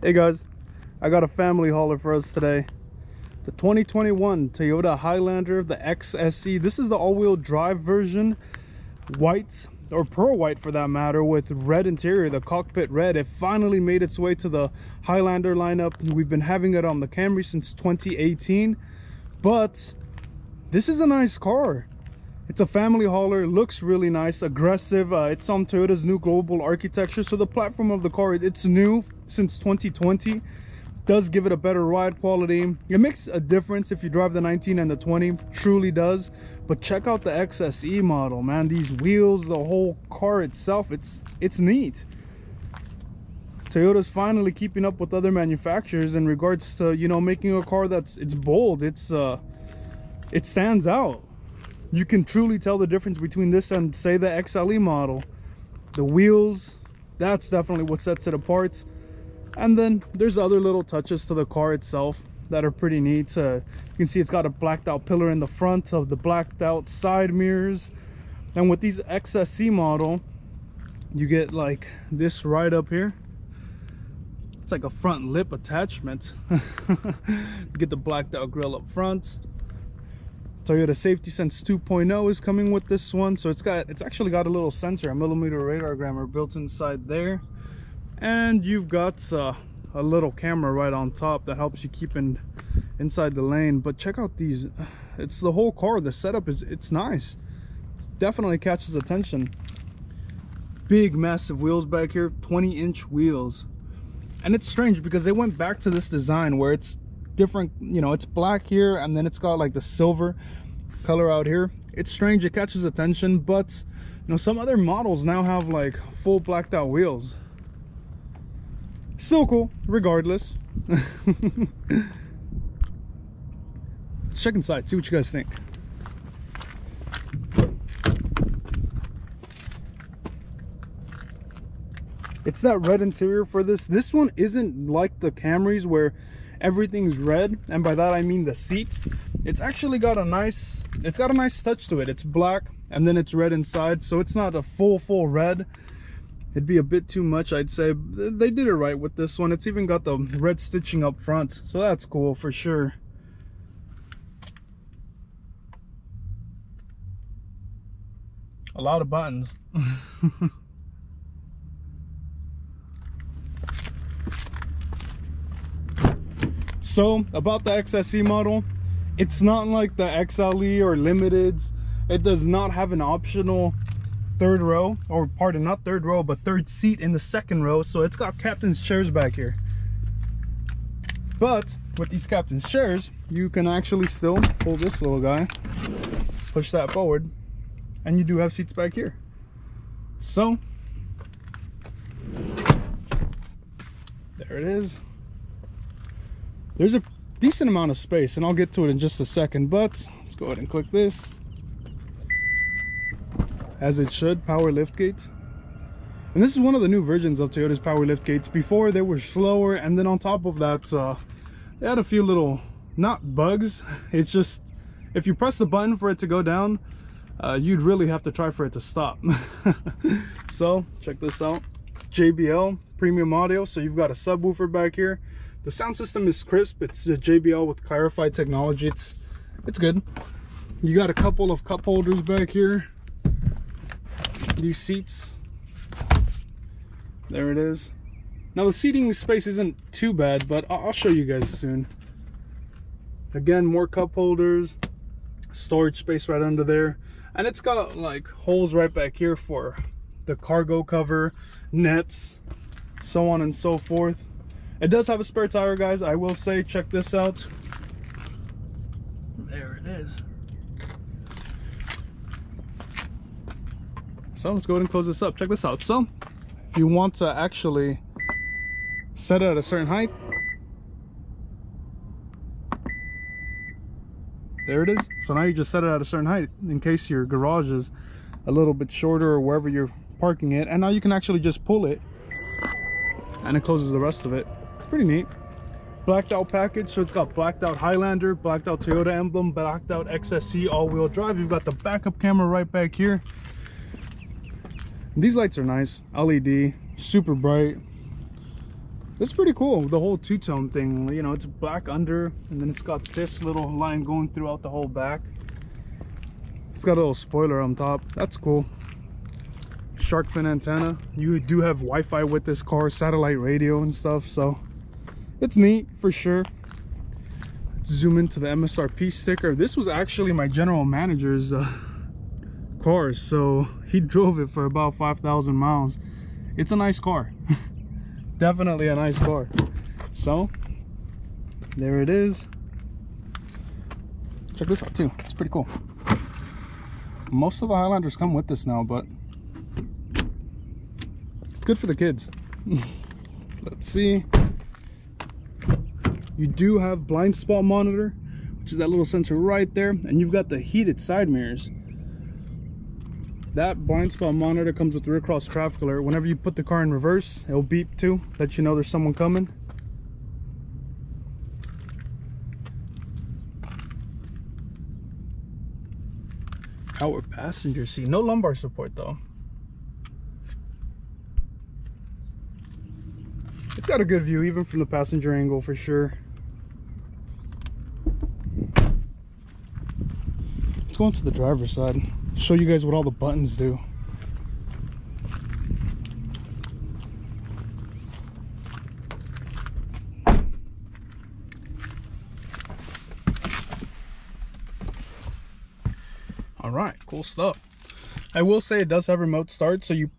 Hey guys, I got a family hauler for us today. The 2021 Toyota Highlander, the XSE. This is the all-wheel drive version, white or pearl white for that matter, with red interior, the cockpit red. It finally made its way to the Highlander lineup. We've been having it on the Camry since 2018, but this is a nice car. It's a family hauler, looks really nice, aggressive. Uh, it's on Toyota's new global architecture. So the platform of the car, it's new since 2020 does give it a better ride quality it makes a difference if you drive the 19 and the 20 truly does but check out the xse model man these wheels the whole car itself it's it's neat toyota's finally keeping up with other manufacturers in regards to you know making a car that's it's bold it's uh it stands out you can truly tell the difference between this and say the xle model. The wheels that's definitely what sets it apart. And then there's other little touches to the car itself that are pretty neat. Uh, you can see it's got a blacked out pillar in the front of the blacked out side mirrors. And with these xse model you get like this right up here. It's like a front lip attachment. You get the blacked out grill up front Toyota Safety Sense 2.0 is coming with this one. So it's got it's actually got a little sensor a millimeter radargrammer built inside there. And you've got uh, a little camera right on top that helps you keep in inside the lane. But check out these it's the whole car the setup is it's nice. Definitely catches attention. Big massive wheels back here 20 inch wheels. And it's strange because they went back to this design where it's different you know it's black here and then it's got like the silver color out here. It's strange it catches attention but you know some other models now have like full blacked out wheels. Still cool regardless. Let's check inside see what you guys think. It's that red interior for this. This one isn't like the camrys where everything's red and by that i mean the seats. It's actually got a nice it's got a nice touch to it. It's black and then it's red inside so it's not a full full red. It'd be a bit too much i'd say. They did it right with this one. It's even got the red stitching up front so that's cool for sure. A lot of buttons so about the xse model it's not like the xle or limiteds. It does not have an optional third row or pardon not third row but third seat in the second row so it's got captain's chairs back here. But with these captain's chairs you can actually still pull this little guy push that forward and you do have seats back here. So there it is there's a decent amount of space and I'll get to it in just a second but let's go ahead and click this. As it should power lift gates and this is one of the new versions of Toyota's power lift gates. Before they were slower and then on top of that uh, they had a few little not bugs. It's just if you press the button for it to go down uh, you'd really have to try for it to stop. So check this out. JBL premium audio. So you've got a subwoofer back here the sound system is crisp. It's a JBL with clarified technology. It's it's good. You got a couple of cup holders back here. These seats. There it is. Now the seating space isn't too bad but I'll show you guys soon. Again more cup holders. Storage space right under there. And it's got like holes right back here for the cargo cover nets so on and so forth it does have a spare tire guys. I will say check this out. There it is. So let's go ahead and close this up. Check this out. So if you want to actually set it at a certain height there it is. So now you just set it at a certain height in case your garage is a little bit shorter or wherever you're parking it. And now you can actually just pull it and it closes the rest of it pretty neat. Blacked out package so it's got blacked out highlander blacked out toyota emblem blacked out xse all-wheel drive. You've got the backup camera right back here. These lights are nice. Led super bright. It's pretty cool the whole two-tone thing. You know it's black under and then it's got this little line going throughout the whole back. It's got a little spoiler on top. That's cool. Shark fin antenna. You do have Wi-Fi with this car satellite radio and stuff so it's neat for sure. Let's zoom into the MSRP sticker. This was actually my general manager's uh, car so he drove it for about 5,000 miles. It's a nice car. Definitely a nice car. So there it is. Check this out too. It's pretty cool. Most of the highlanders come with this now but good for the kids. Let's see you do have blind spot monitor which is that little sensor right there and you've got the heated side mirrors. That blind spot monitor comes with rear cross traffic alert. Whenever you put the car in reverse it'll beep too let you know there's someone coming. Power passenger seat. No lumbar support though. It's got a good view even from the passenger angle for sure go into the driver's side show you guys what all the buttons do. All right, cool stuff. I will say it does have remote start. So you,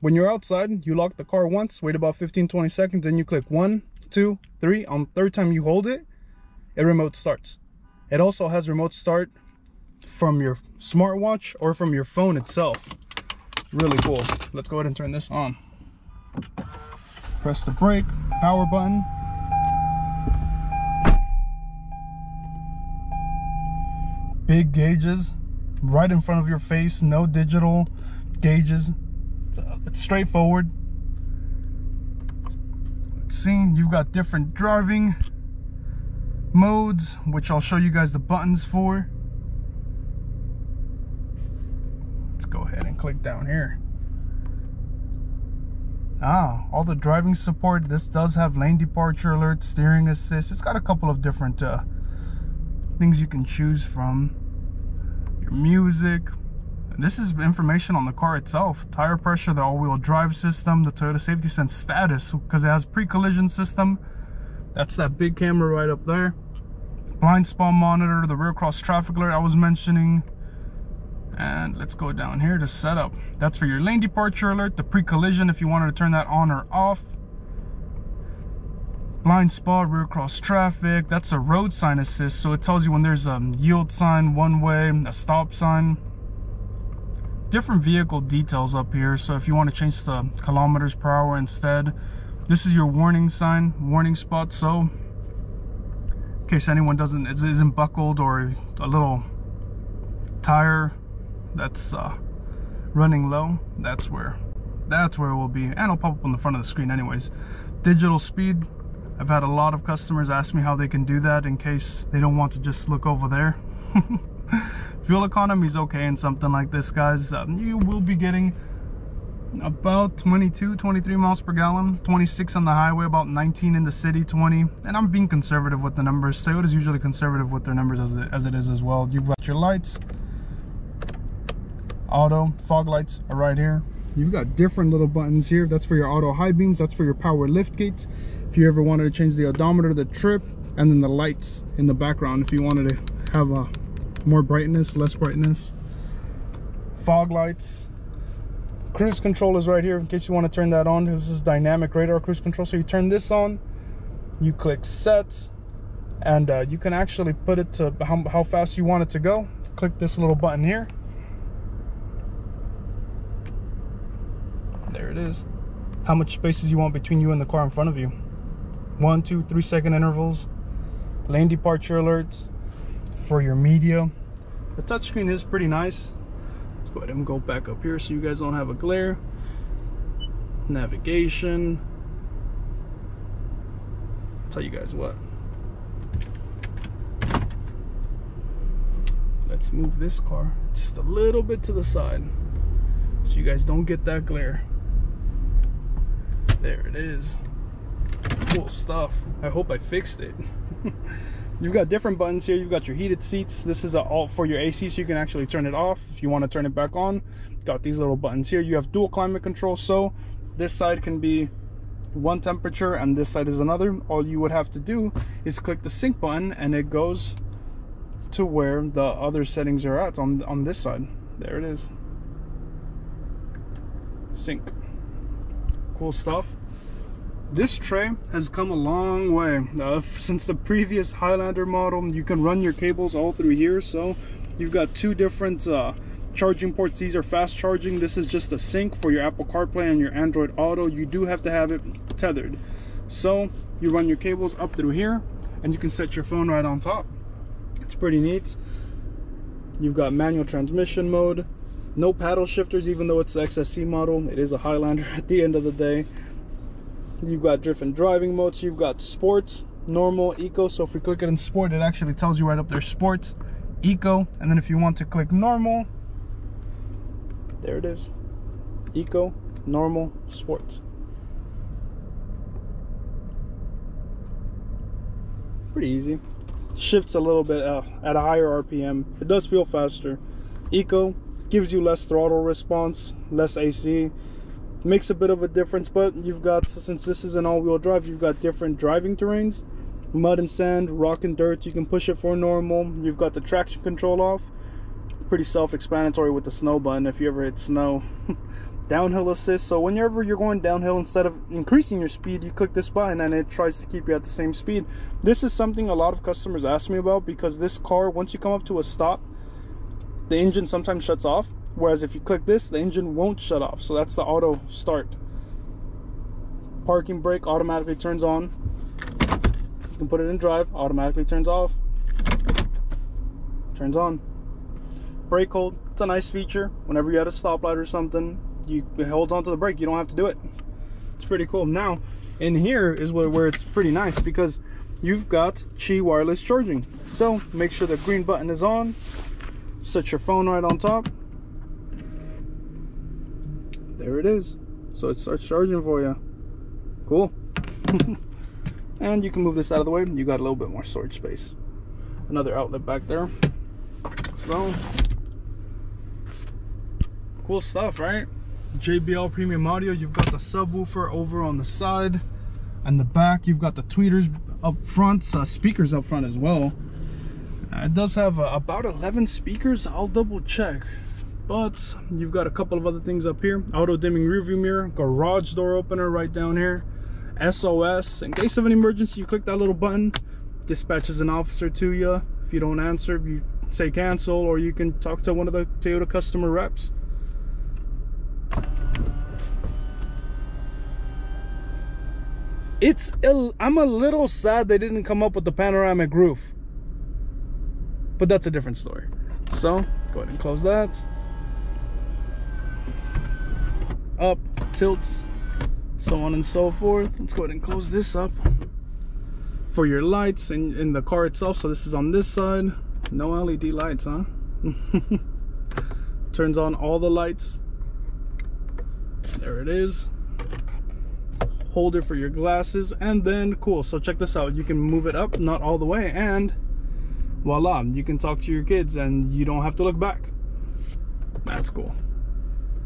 when you're outside, you lock the car once, wait about 15, 20 seconds, then you click one, two, three. On third time you hold it, it remote starts. It also has remote start from your smartwatch or from your phone itself. Really cool. Let's go ahead and turn this on. Press the brake, power button. Big gauges right in front of your face, no digital gauges. It's, uh, straightforward. Let's see, you've got different driving modes, which I'll show you guys the buttons for. Go ahead and click down here. Ah, all the driving support. This does have lane departure alert, steering assist. It's got a couple of different uh, things you can choose from. Your music. This is information on the car itself. Tire pressure, the all-wheel drive system, the Toyota Safety Sense status, because it has pre-collision system. That's that big camera right up there. Blind spot monitor, the rear cross traffic alert I was mentioning and let's go down here to setup that's for your lane departure alert the pre-collision if you wanted to turn that on or off. Blind spot rear cross traffic that's a road sign assist so it tells you when there's a yield sign one way a stop sign. Different vehicle details up here so if you want to change the kilometers per hour instead this is your warning sign warning spot so in case anyone doesn't isn't buckled or a little tire that's uh, running low, that's where that's where it will be. And it'll pop up on the front of the screen anyways. Digital speed, I've had a lot of customers ask me how they can do that in case they don't want to just look over there. Fuel economy is okay in something like this, guys. Um, you will be getting about 22 23 miles per gallon 26 on the highway about 19 in the city 20 and i'm being conservative with the numbers toyota is usually conservative with their numbers as it, as it is as well you've got your lights auto fog lights are right here. You've got different little buttons here. That's for your auto high beams. That's for your power lift gates. If you ever wanted to change the odometer the trip and then the lights in the background if you wanted to have a more brightness less brightness. Fog lights. Cruise control is right here in case you want to turn that on. This is dynamic radar cruise control. So you turn this on you click set and uh, you can actually put it to how, how fast you want it to go. Click this little button here there it is. How much spaces you want between you and the car in front of you? One two three second intervals lane departure alerts for your media. The touchscreen is pretty nice. Let's go ahead and go back up here so you guys don't have a glare. Navigation. I'll tell you guys what. Let's move this car just a little bit to the side so you guys don't get that glare there. It is. cool stuff. I hope i fixed it. You've got different buttons here. You've got your heated seats. This is a alt for your ac so you can actually turn it off if you want to turn it back on. Got these little buttons here. You have dual climate control so this side can be one temperature and this side is another. All you would have to do is click the sync button and it goes to where the other settings are at on on this side. There it is. Sync cool stuff. This tray has come a long way. Uh, since the previous highlander model you can run your cables all through here so you've got two different uh, charging ports. These are fast charging. This is just a sync for your apple carplay and your android auto. You do have to have it tethered. So you run your cables up through here and you can set your phone right on top. It's pretty neat. You've got manual transmission mode no paddle shifters even though it's the xse model it is a highlander at the end of the day you've got different driving modes you've got sports normal eco so if we click it in sport it actually tells you right up there sports eco and then if you want to click normal there it is. Eco, normal, sports. Pretty easy. Shifts a little bit uh, at a higher RPM. It does feel faster. Eco gives you less throttle response, less AC. Makes a bit of a difference, but you've got, since this is an all-wheel drive, you've got different driving terrains. Mud and sand, rock and dirt, you can push it for normal. You've got the traction control off pretty self-explanatory with the snow button if you ever hit snow downhill assist so whenever you're going downhill instead of increasing your speed you click this button and it tries to keep you at the same speed this is something a lot of customers ask me about because this car once you come up to a stop the engine sometimes shuts off whereas if you click this the engine won't shut off so that's the auto start parking brake automatically turns on you can put it in drive automatically turns off turns on brake hold. It's a nice feature. Whenever you're at a stoplight or something, you it holds onto the brake. You don't have to do it. It's pretty cool. Now, in here is where, where it's pretty nice because you've got Qi wireless charging. So make sure the green button is on. Set your phone right on top. There it is. So it starts charging for you. Cool. and you can move this out of the way. You got a little bit more storage space. Another outlet back there. So cool stuff right JBL premium audio you've got the subwoofer over on the side and the back you've got the tweeters up front uh, speakers up front as well it does have uh, about 11 speakers. I'll double check but you've got a couple of other things up here. Auto dimming rearview mirror garage door opener right down here SOS in case of an emergency you click that little button dispatches an officer to you if you don't answer you say cancel or you can talk to one of the Toyota customer reps. It's i'm a little sad they didn't come up with the panoramic roof but that's a different story. So go ahead and close that. Up tilts so on and so forth. Let's go ahead and close this up for your lights in, in the car itself. So this is on this side. No led lights huh? Turns on all the lights. There it is. Holder for your glasses and then cool. So check this out. You can move it up not all the way and voila you can talk to your kids and you don't have to look back. That's cool.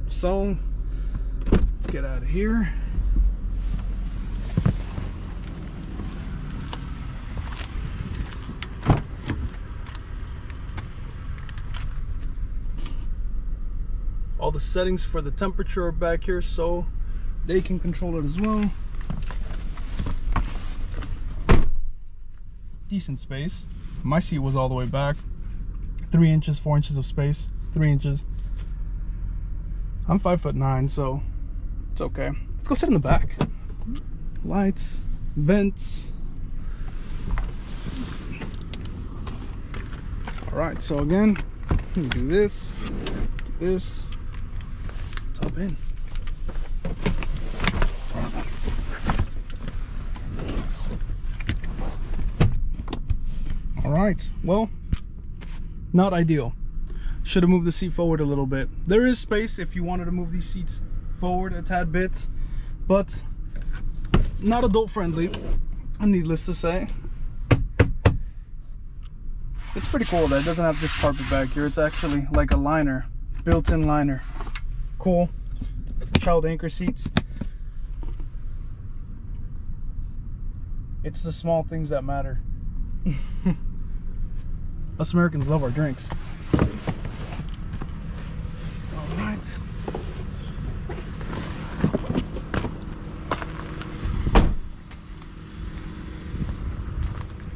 So let's get out of here. All the settings for the temperature are back here so they can control it as well. Decent space my seat was all the way back. Three inches four inches of space. Three inches. I'm five foot nine so it's okay. Let's go sit in the back. Lights vents. All right so again do this do this. Top in right. Well not ideal. Should have moved the seat forward a little bit. There is space if you wanted to move these seats forward a tad bit but not adult friendly needless to say. It's pretty cool that it doesn't have this carpet back here. It's actually like a liner built-in liner. Cool. Child anchor seats. It's the small things that matter us americans love our drinks. All right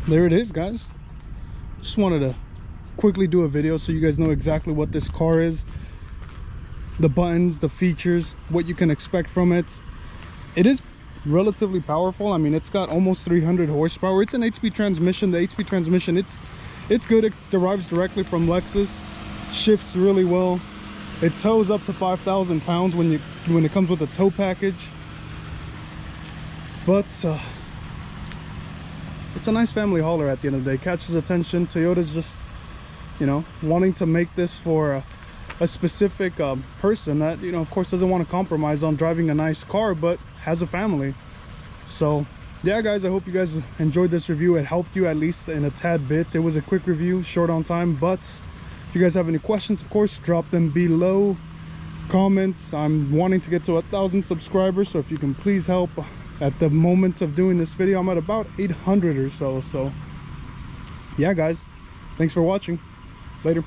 there it is guys. Just wanted to quickly do a video so you guys know exactly what this car is the buttons the features what you can expect from it. It is relatively powerful. I mean it's got almost 300 horsepower. It's an hp transmission. The hp transmission it's it's good. It derives directly from lexus. Shifts really well. It tows up to 5,000 pounds when you when it comes with a tow package. But uh, it's a nice family hauler at the end of the day. Catches attention. Toyota's just you know wanting to make this for a, a specific um, person that you know of course doesn't want to compromise on driving a nice car but has a family. So yeah guys i hope you guys enjoyed this review. It helped you at least in a tad bit. It was a quick review short on time but if you guys have any questions of course drop them below. Comments i'm wanting to get to a thousand subscribers so if you can please help at the moment of doing this video i'm at about 800 or so so yeah guys thanks for watching. Later